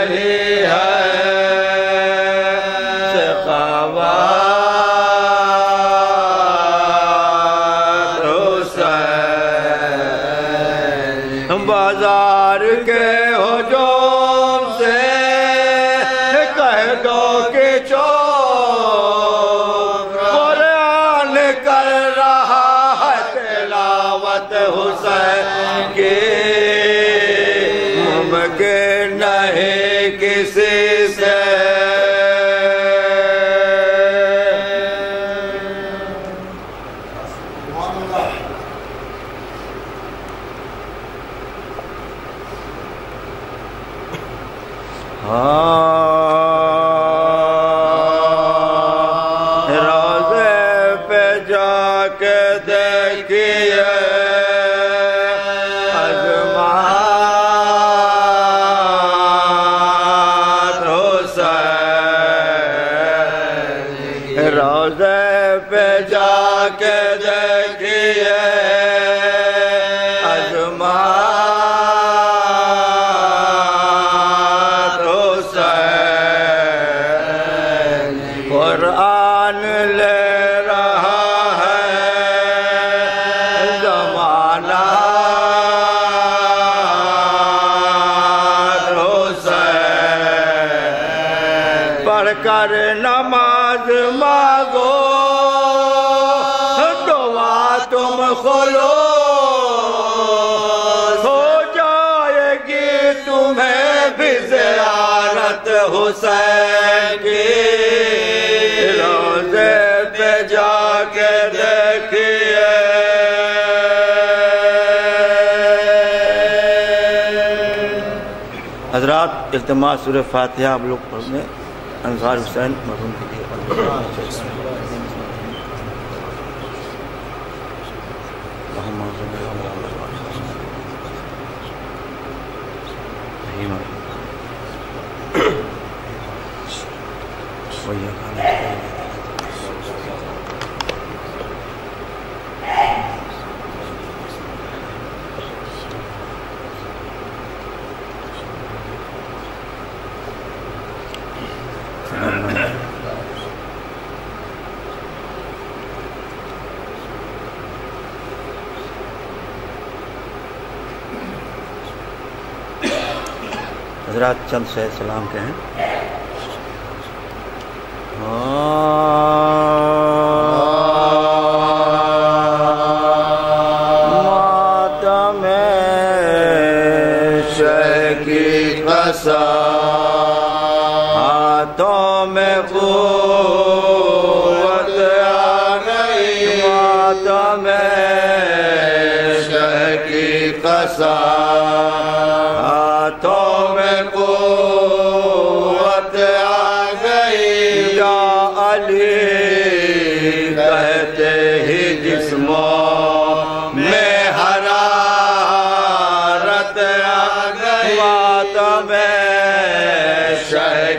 رہی ہے سخاوت حسین بازار کے ہجوم سے کہہ دو کہ چور قرآن کر رہا ہے تلاوت حسین کی que حضرات، اجتماع سورہ فاتحہ آپ لوگ پڑھنے انصار حسین مرحوم کے لیے اللہم صلی اللہ حضرات چند سے سلام کے ہیں ماتم شہ کی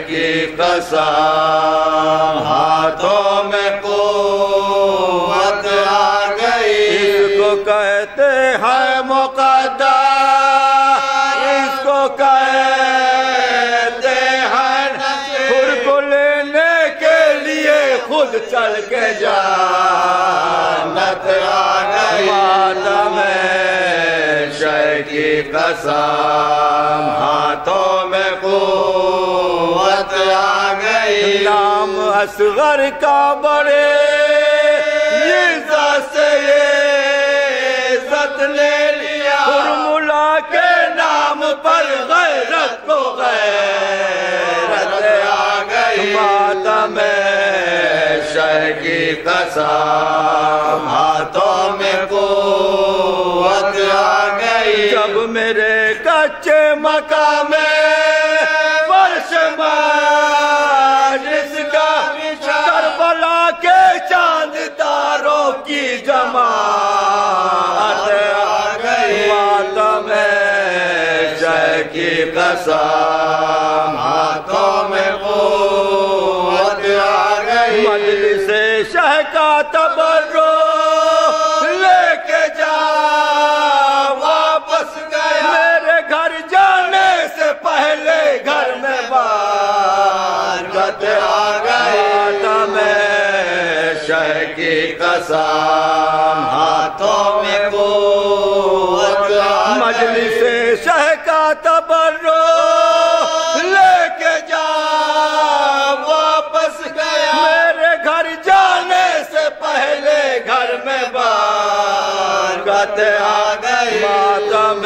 کی قسم ہاتھوں میں قوت آ گئی۔ اس کو کہتے ہیں مقدر اس کو کہتے ہیں خود کو لینے کے لیے خود چل کے جانت آ گئی۔ ماتم شہ کی قسم۔ اصغر کا بڑے عزت سے یہ عزت لے لیا۔ فرمولا کے نام پر غیرت کو غیرت آ گئی۔ ماتم شہ کی قسم ہاتھوں میں قوت آ گئی۔ جب میرے کچے مقام فرش کی قسم ہاتھوں میں قوت آ گئی۔ مجلس شہ کا تبرو لے کے جا واپس گیا۔ میرے گھر جانے سے پہلے گھر میں بارکت آ گئی۔ میں شہ کی ہاتھوں برکت آ گئی۔ ماتم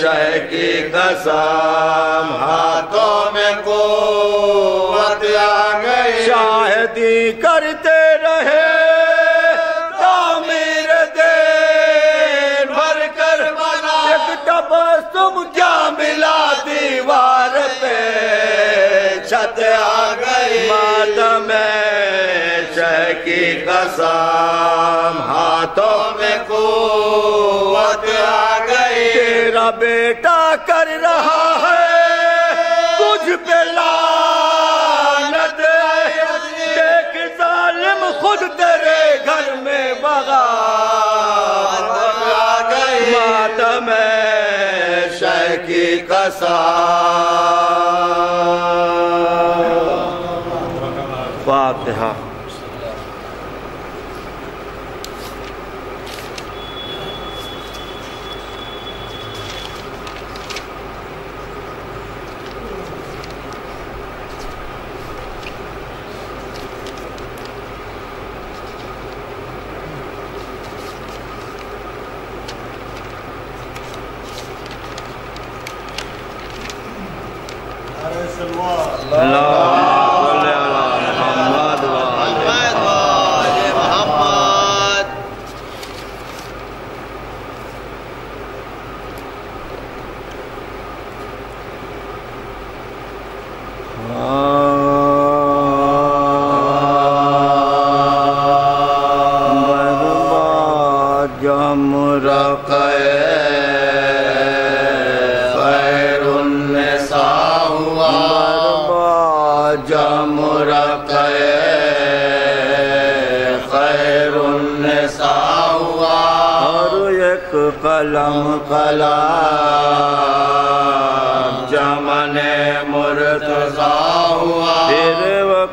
شہ کی قسم ہاتھوں میں قوت آ گئی۔ شاہدی کرتے رہے تعمیر دین بھر کر بنا۔ ایک تبسم کیا ملا دیوار پہ چھت آ گئی۔ ماتم شہ کی قسم ہاتھوں میں قوت آ گئی۔ تیرا بیٹا کر رہا ہے۔ تجھ پہ لعنت ہے۔ دیکھ ظالم خود تیرے گھر میں بغاوت آ گئی۔ ماتم شہ کی قسم۔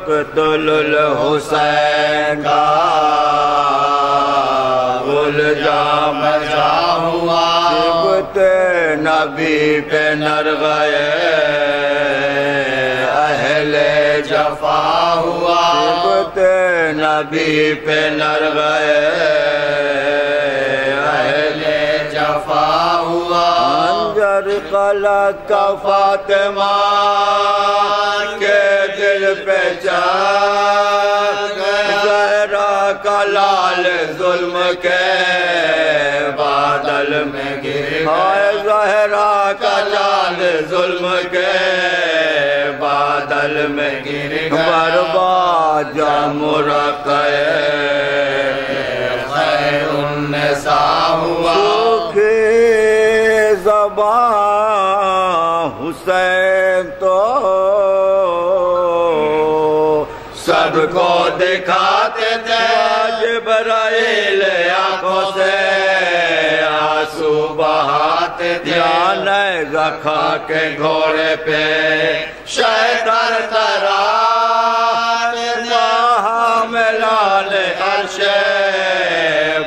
پھر وقت الحسین کا گل جام جا ہوا سبت نبی پہ نر گئے اہل جفا ہوا سبت نبی پہ نر گئے اہل جفا ہوا انجر قلع کا فاطمہ لال ظلم کے بادل میں گر ہائے زہرا کا لال ظلم کے بادل میں گر برباد خیر ہوا۔ کے زبان حسین تو سب کو دکھاتے تھے۔ جبرائیل آنکھوں سے، آنسو بہاتے دھیان رکھا کے گھوڑے پہ۔ شیطان ترا ملال عرش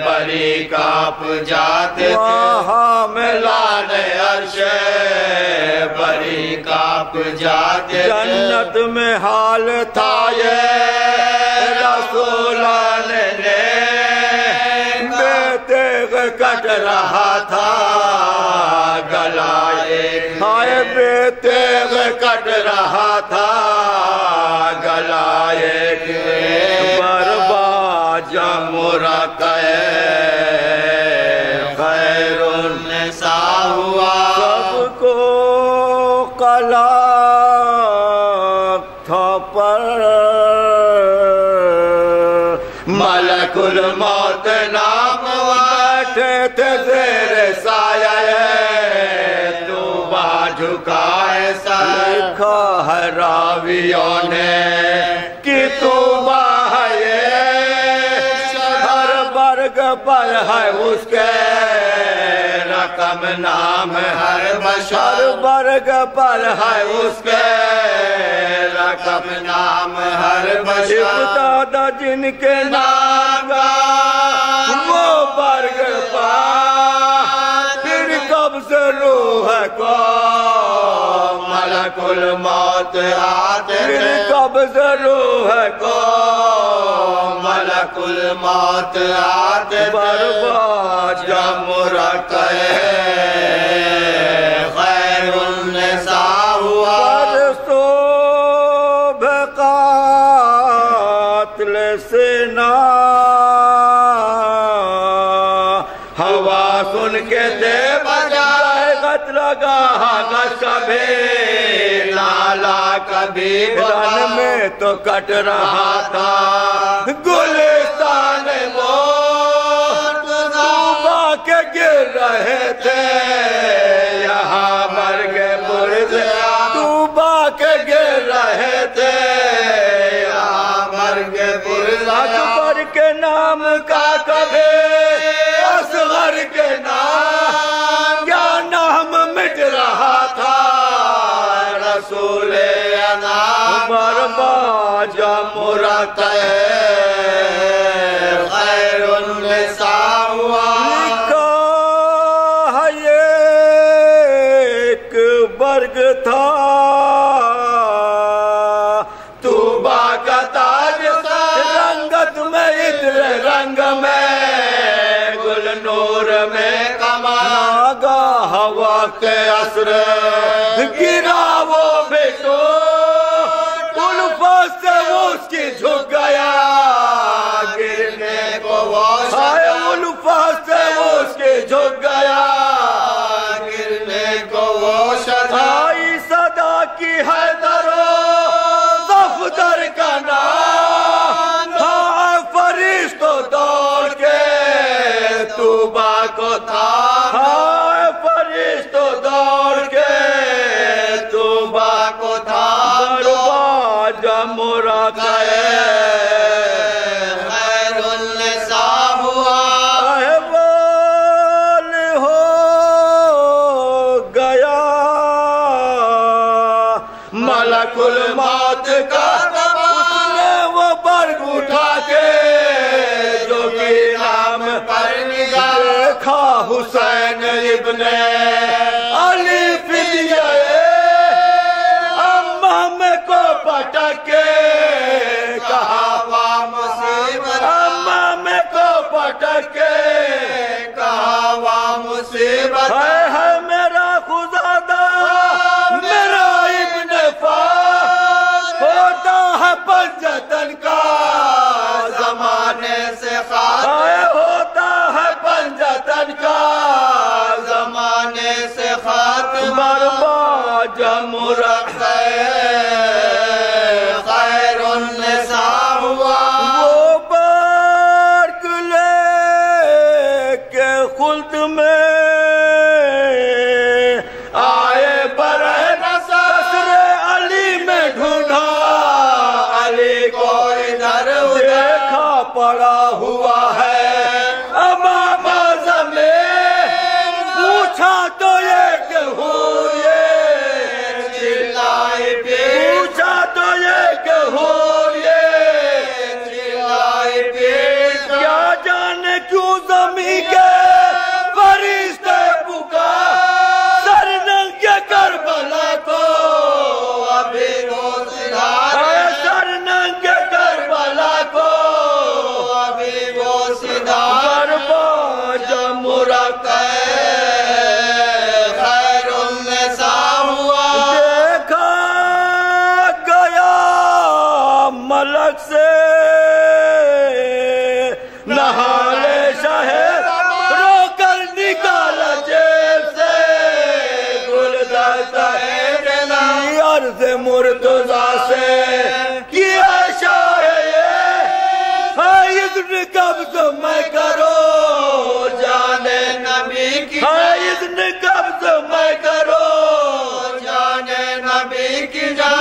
بری کاپ جاتے تھے۔ ملال عرش بری کاپ جاتے جنت میں حال تھا یہ۔ کٹ رہا تھا گلائے ہائے بے تیغ کٹ رہا تھا گلائے برباد جمرا خیر النساء ہوا۔ سب کو کلا تھوپر ملک الموت نام تحت زیر سایہ تو با جھکائے لکھا ہے راویوں نے کہ تو با ہے، ہر برگ پر ہے اس کے رقم نام ہر بشر۔ برگ پر ہے اس کے رقم نام ہر بشر۔ دادا جن کے نام کل موت آتے قبض روح کو ملک الموت آتے برباد جمر کہے خیر النساء ہوا۔ فرسو بقاتل سنا ہوا سن کے دے غلط لگا گا کبھی لالا کبھی رن میں تو کٹ رہا تھا۔ گلستان موت کے گر رہے تھے۔ یہاں مرگ برد توبہ کے گر رہے تھے۔ یہاں مرگ برد اکبر کے نام کا کبھی جو مرت خیر النساء نکاح ایک برگ تھا۔ توبہ تاج رنگت میں ادر رنگ میں گل نور میں کما۔ گا ہوا کے اثر گرا Hare نے الف دیا امام کو پٹکے۔ سے خاتمہ جمرخ حسن قبض میں کرو؟ جانے نبی کی جان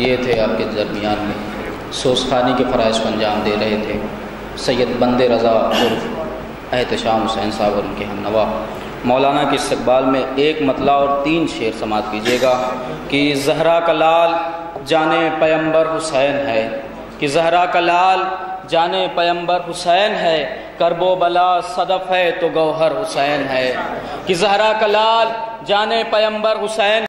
یہ تھے آپ کے درمیان میں۔ سوسخانی کے فرائض کو انجام دے رہے تھے۔ سید بند رضا عرف، احتشام حسین صاحب اور ان کے ہم نوا مولانا کے استقبال میں ایک مطلع اور تین شعر سماعت کیجیے گا کہ زہرا کا لال جانے پیمبر حسین ہے۔ کہ زہرا کا لال جانے پیمبر حسین ہے۔ کرب و بلا صدف ہے تو گوہر حسین ہے۔ کہ زہرا کا لال جانے پیمبر حسین